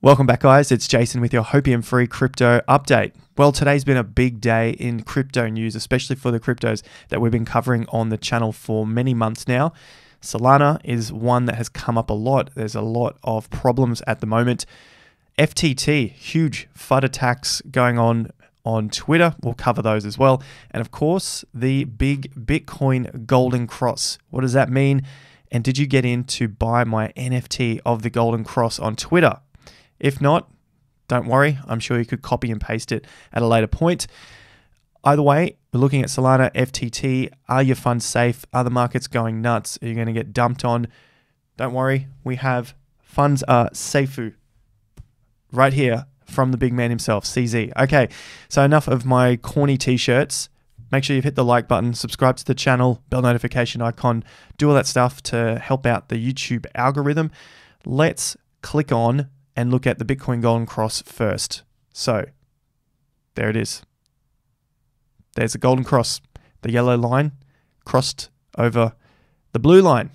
Welcome back, guys. It's Jason with your Hopium Free Crypto Update. Well, today's been a big day in crypto news, especially for the cryptos that we've been covering on the channel for many months now. Solana is one that has come up a lot. There's a lot of problems at the moment. FTT, huge FUD attacks going on on Twitter. We'll cover those as well. And of course, the big Bitcoin Golden Cross. What does that mean? And did you get in to buy my NFT of the Golden Cross on Twitter? If not, don't worry, I'm sure you could copy and paste it at a later point. Either way, we're looking at Solana, FTT. Are your funds safe? Are the markets going nuts? Are you going to get dumped on? Don't worry, we have funds are SAFU right here from the big man himself, CZ. Okay, so enough of my corny t shirts. Make sure you've hit the like button, subscribe to the channel, bell notification icon, do all that stuff to help out the YouTube algorithm. Let's click on and look at the Bitcoin Golden Cross first. So there it is. There's a golden cross, the yellow line crossed over the blue line.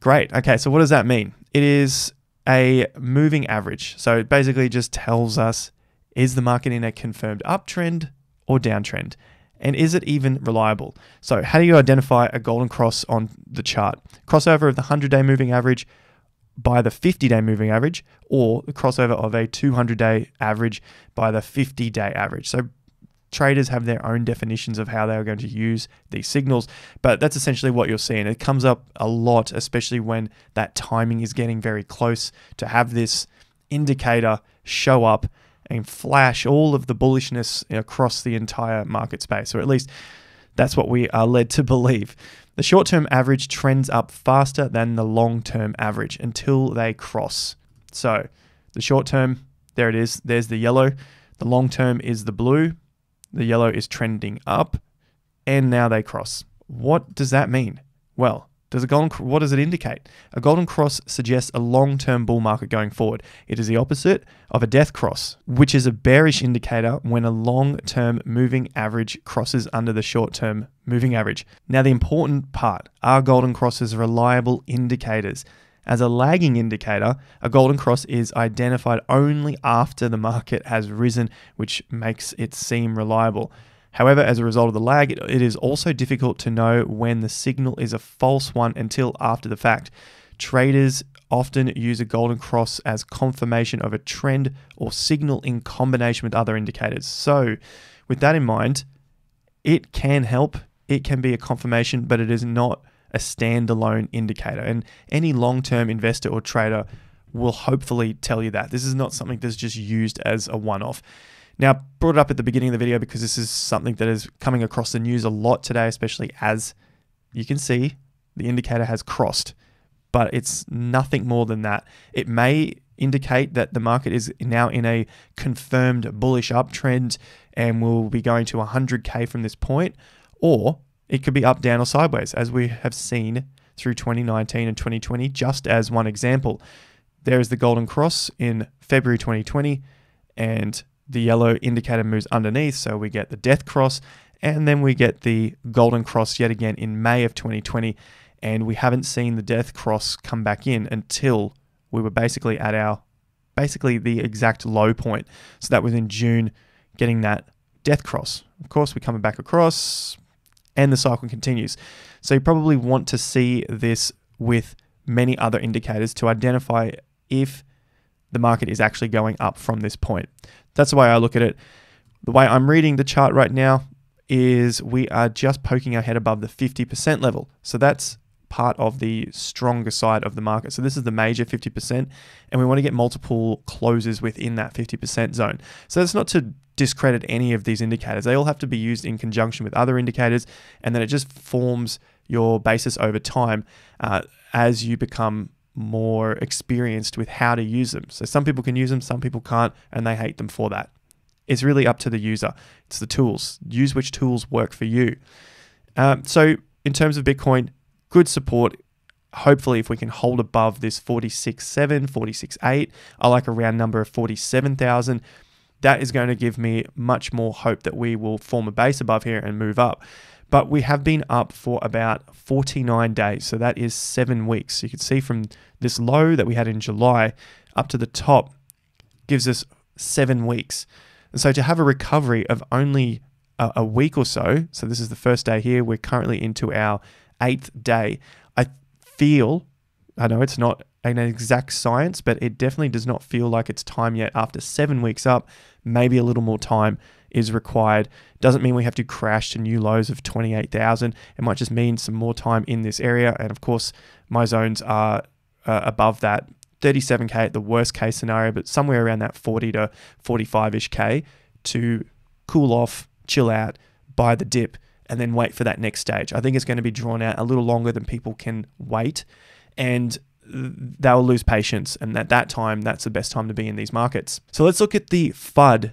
Great. Okay, so what does that mean? It is a moving average. So it basically just tells us is the market in a confirmed uptrend or downtrend? And is it even reliable? So, how do you identify a golden cross on the chart? Crossover of the 100 day moving average by the 50 day moving average or the crossover of a 200 day average by the 50 day average. So traders have their own definitions of how they are going to use these signals, but that's essentially what you're seeing. It comes up a lot, especially when that timing is getting very close to have this indicator show up and flash all of the bullishness across the entire market space, or at least that's what we are led to believe. The short term average trends up faster than the long term average until they cross. So the short term, there it is, there's the yellow. The long term is the blue. The yellow is trending up. And now they cross. What does that mean? Well, does a golden what does it indicate? A golden cross suggests a long-term bull market going forward. It is the opposite of a death cross, which is a bearish indicator when a long-term moving average crosses under the short-term moving average. Now the important part, are golden crosses reliable indicators? As a lagging indicator, a golden cross is identified only after the market has risen, which makes it seem reliable. However, as a result of the lag, it is also difficult to know when the signal is a false one until after the fact. Traders often use a golden cross as confirmation of a trend or signal in combination with other indicators. So, with that in mind, it can help, it can be a confirmation, but it is not a standalone indicator. And any long term investor or trader will hopefully tell you that. This is not something that's just used as a one off. Now, brought it up at the beginning of the video because this is something that is coming across the news a lot today, especially as you can see the indicator has crossed, but it's nothing more than that. It may indicate that the market is now in a confirmed bullish uptrend and will be going to 100k from this point, or it could be up, down, or sideways, as we have seen through 2019 and 2020, just as one example. There is the golden cross in February 2020, and the yellow indicator moves underneath, so we get the death cross, and then we get the golden cross yet again in May of 2020, and we haven't seen the death cross come back in until we were basically at our basically the exact low point. So that was in June, getting that death cross. Of course, we're coming back across, and the cycle continues. So you probably want to see this with many other indicators to identify if the market is actually going up from this point. That's the way I look at it. The way I'm reading the chart right now is we are just poking our head above the 50% level. So that's part of the stronger side of the market. So this is the major 50%, and we want to get multiple closes within that 50% zone. So that's not to discredit any of these indicators. They all have to be used in conjunction with other indicators, and then it just forms your basis over time uh, as you become more experienced with how to use them. So some people can use them, some people can't, and they hate them for that. It's really up to the user. It's the tools. Use which tools work for you. Um, so in terms of Bitcoin, good support. Hopefully, if we can hold above this 46.7, 46.8, I like a round number of 47,000. That is going to give me much more hope that we will form a base above here and move up. But we have been up for about 49 days. So that is seven weeks. You can see from this low that we had in July up to the top gives us seven weeks. And so to have a recovery of only a week or so, so this is the first day here, we're currently into our eighth day. I feel, I know it's not an exact science, but it definitely does not feel like it's time yet. After seven weeks up, maybe a little more time is required. Doesn't mean we have to crash to new lows of 28,000. It might just mean some more time in this area. And of course, my zones are uh, above that 37k at the worst case scenario, but somewhere around that 40 to 45 ish k to cool off, chill out, buy the dip, and then wait for that next stage. I think it's going to be drawn out a little longer than people can wait. And they'll lose patience. And at that time, that's the best time to be in these markets. So let's look at the FUD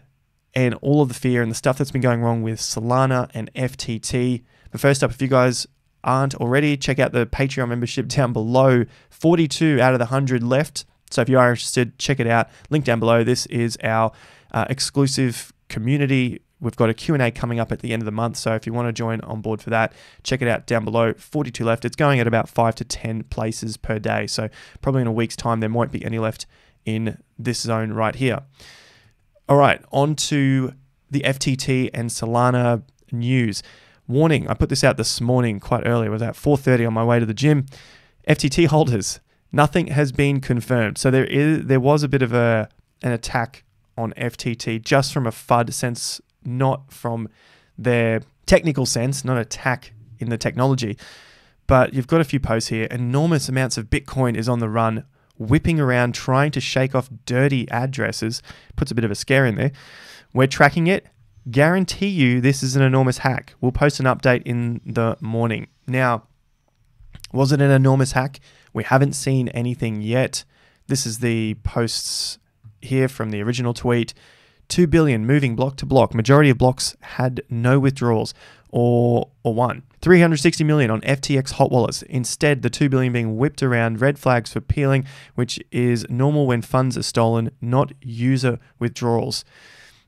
and all of the fear and the stuff that's been going wrong with Solana and FTT. But first up, if you guys aren't already, check out the Patreon membership down below. 42 out of the 100 left. So if you are interested, check it out. Link down below. This is our uh, exclusive community. We've got a Q&A coming up at the end of the month, so if you want to join on board for that, check it out down below. 42 left. It's going at about 5 to 10 places per day, so probably in a week's time there won't be any left in this zone right here. All right, on to the FTT and Solana news. Warning, I put this out this morning quite early. It was at 4:30 on my way to the gym. FTT holders, nothing has been confirmed. So there is there was a bit of a an attack on FTT just from a FUD sense, not from their technical sense, not attack in the technology. But you've got a few posts here. Enormous amounts of Bitcoin is on the run, whipping around trying to shake off dirty addresses. Puts a bit of a scare in there. We're tracking it guarantee you this is an enormous hack. We'll post an update in the morning. Now, was it an enormous hack? We haven't seen anything yet. This is the posts here from the original tweet. 2 billion moving block to block. Majority of blocks had no withdrawals or or one. 360 million on FTX hot wallets. Instead, the 2 billion being whipped around red flags for peeling, which is normal when funds are stolen, not user withdrawals.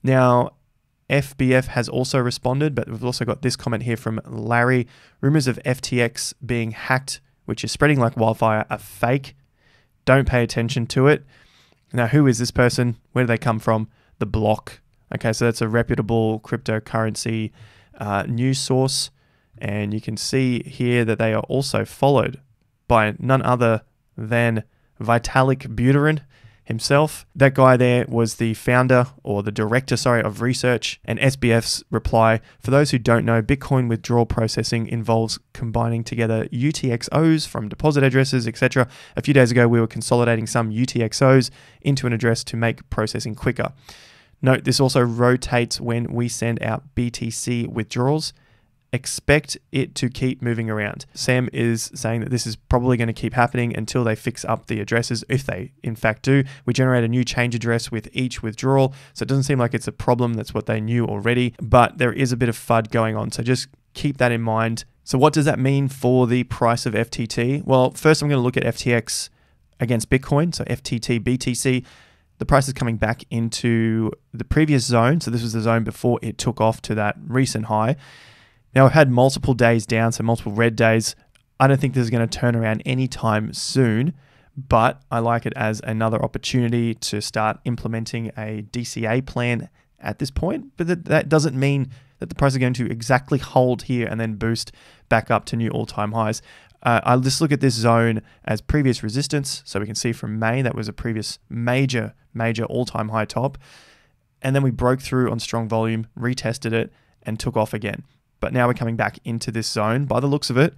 Now, SBF has also responded, but we've also got this comment here from Larry. Rumors of FTX being hacked, which is spreading like wildfire, are fake. Don't pay attention to it. Now, who is this person? Where do they come from? The block. Okay, so that's a reputable cryptocurrency uh, news source. And you can see here that they are also followed by none other than Vitalik Buterin himself. That guy there was the founder or the director, sorry, of research. And SBF's reply for those who don't know, Bitcoin withdrawal processing involves combining together UTXOs from deposit addresses, etc. A few days ago, we were consolidating some UTXOs into an address to make processing quicker. Note this also rotates when we send out BTC withdrawals expect it to keep moving around. Sam is saying that this is probably going to keep happening until they fix up the addresses, if they in fact do. We generate a new change address with each withdrawal, so it doesn't seem like it's a problem. That's what they knew already, but there is a bit of FUD going on. So just keep that in mind. So, what does that mean for the price of FTT? Well, first, I'm going to look at FTX against Bitcoin, so FTT BTC. The price is coming back into the previous zone. So, this was the zone before it took off to that recent high. Now, I've had multiple days down, so multiple red days. I don't think this is going to turn around anytime soon, but I like it as another opportunity to start implementing a DCA plan at this point. But that, doesn't mean that the price is going to exactly hold here and then boost back up to new all time highs. Uh, I'll just look at this zone as previous resistance. So we can see from May, that was a previous major, major all time high top. And then we broke through on strong volume, retested it, and took off again. But now we're coming back into this zone by the looks of it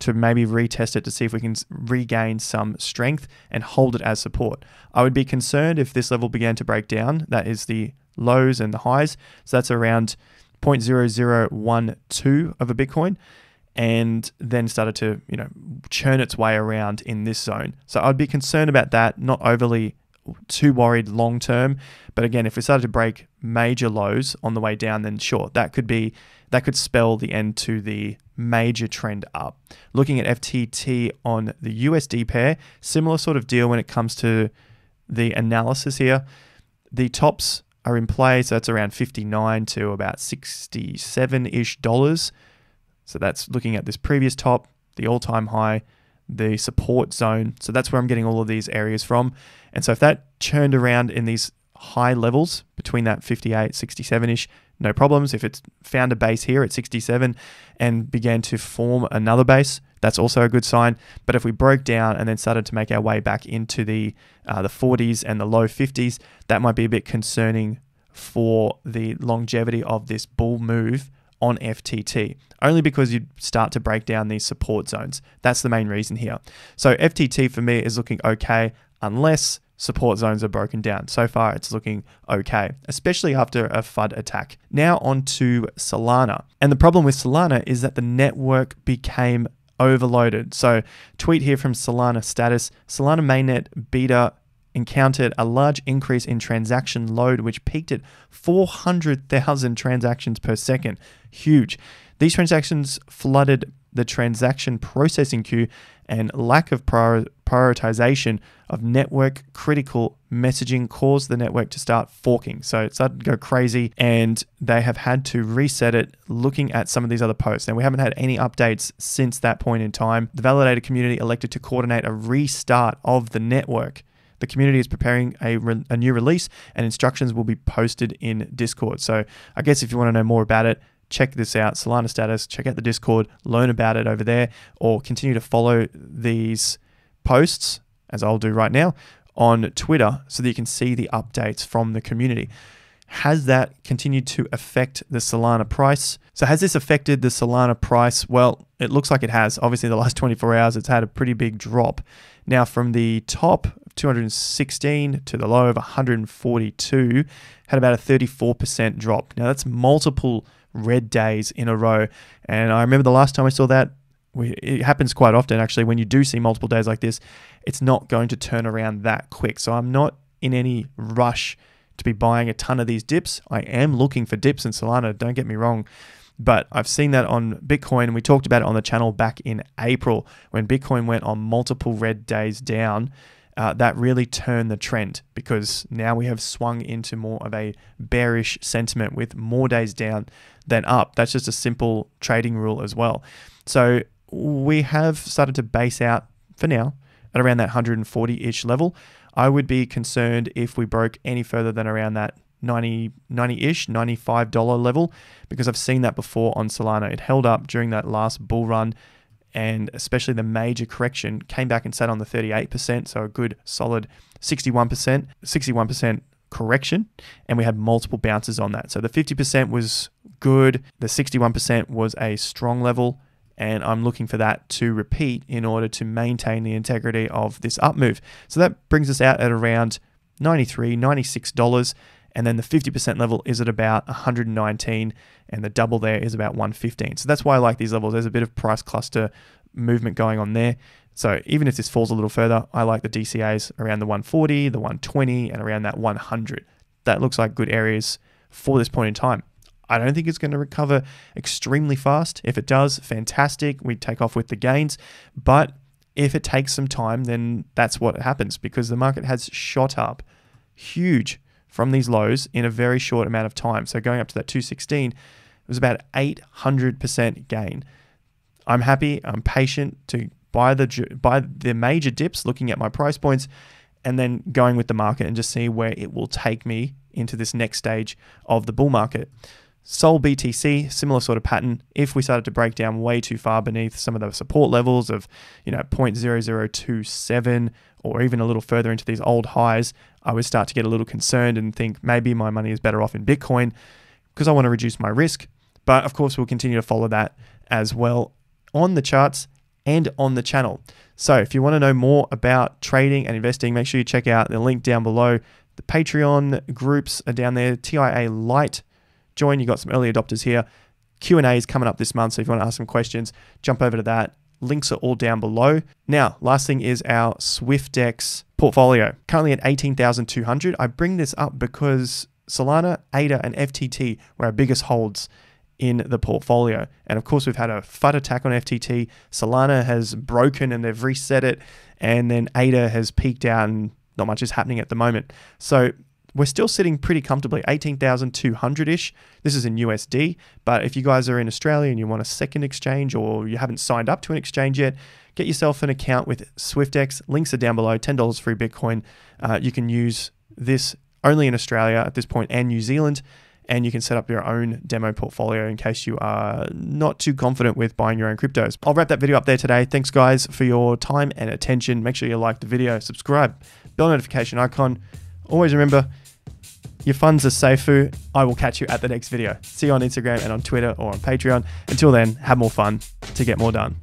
to maybe retest it to see if we can regain some strength and hold it as support. I would be concerned if this level began to break down. That is the lows and the highs. So that's around 0.0012 of a Bitcoin and then started to, you know, churn its way around in this zone. So I'd be concerned about that, not overly too worried long term. But again, if we started to break major lows on the way down, then sure, that could be that could spell the end to the major trend up. Looking at FTT on the USD pair, similar sort of deal when it comes to the analysis here. The tops are in play, so that's around 59 to about 67 ish dollars. So that's looking at this previous top, the all time high, the support zone. So that's where I'm getting all of these areas from. And so if that churned around in these high levels between that 58, 67 ish, no problems. If it's found a base here at 67 and began to form another base, that's also a good sign. But if we broke down and then started to make our way back into the uh, the 40s and the low 50s, that might be a bit concerning for the longevity of this bull move on FTT, only because you start to break down these support zones. That's the main reason here. So FTT for me is looking okay unless support zones are broken down. So far, it's looking okay, especially after a FUD attack. Now, on to Solana. And the problem with Solana is that the network became overloaded. So, tweet here from Solana status Solana mainnet beta encountered a large increase in transaction load, which peaked at 400,000 transactions per second. Huge. These transactions flooded the transaction processing queue and lack of prior- prioritization of network critical messaging caused the network to start forking. So it started to go crazy and they have had to reset it looking at some of these other posts. Now, we haven't had any updates since that point in time. The validator community elected to coordinate a restart of the network. The community is preparing a, re- a new release and instructions will be posted in Discord. So I guess if you want to know more about it, check this out Solana status, check out the Discord, learn about it over there, or continue to follow these posts, as I'll do right now, on Twitter so that you can see the updates from the community. Has that continued to affect the Solana price? So, has this affected the Solana price? Well, it looks like it has. Obviously, the last 24 hours, it's had a pretty big drop. Now, from the top 216 to the low of 142, had about a 34% drop. Now, that's multiple red days in a row. And I remember the last time I saw that, it happens quite often actually when you do see multiple days like this, it's not going to turn around that quick. So I'm not in any rush to be buying a ton of these dips. I am looking for dips in Solana, don't get me wrong. But I've seen that on Bitcoin, and we talked about it on the channel back in April when Bitcoin went on multiple red days down uh, that really turned the trend because now we have swung into more of a bearish sentiment with more days down than up. That's just a simple trading rule as well. So we have started to base out for now at around that 140 ish level. I would be concerned if we broke any further than around that 90 ish, $95 level because I've seen that before on Solana. It held up during that last bull run and especially the major correction came back and sat on the 38%, so a good solid 61%, 61% correction, and we had multiple bounces on that. So the 50% was good, the 61% was a strong level, and I'm looking for that to repeat in order to maintain the integrity of this up move. So that brings us out at around 93, 96 dollars and then the 50% level is at about 119 and the double there is about 115 so that's why i like these levels there's a bit of price cluster movement going on there so even if this falls a little further i like the dcas around the 140 the 120 and around that 100 that looks like good areas for this point in time I don't think it's going to recover extremely fast. If it does, fantastic. We take off with the gains. But if it takes some time, then that's what happens because the market has shot up huge from these lows in a very short amount of time. So going up to that 216 it was about 800% gain. I'm happy, I'm patient to buy the buy the major dips looking at my price points and then going with the market and just see where it will take me into this next stage of the bull market. Sol BTC, similar sort of pattern. If we started to break down way too far beneath some of the support levels of, you know, 0.0027 or even a little further into these old highs, I would start to get a little concerned and think maybe my money is better off in Bitcoin because I want to reduce my risk. But of course, we'll continue to follow that as well on the charts and on the channel. So if you want to know more about trading and investing, make sure you check out the link down below. The Patreon groups are down there, TIA Lite join. You've got some early adopters here. Q&A is coming up this month, so if you want to ask some questions, jump over to that. Links are all down below. Now, last thing is our Swyftx portfolio. Currently at 18,200. I bring this up because Solana, ADA, and FTT were our biggest holds in the portfolio. And of course, we've had a FUD attack on FTT. Solana has broken and they've reset it. And then ADA has peaked out and not much is happening at the moment. So we're still sitting pretty comfortably, 18,200 ish. This is in USD. But if you guys are in Australia and you want a second exchange or you haven't signed up to an exchange yet, get yourself an account with Swyftx. Links are down below. $10 free Bitcoin. Uh, you can use this only in Australia at this point and New Zealand. And you can set up your own demo portfolio in case you are not too confident with buying your own cryptos. I'll wrap that video up there today. Thanks, guys, for your time and attention. Make sure you like the video, subscribe, bell notification icon. Always remember, your funds are safe. I will catch you at the next video. See you on Instagram and on Twitter or on Patreon. Until then, have more fun to get more done.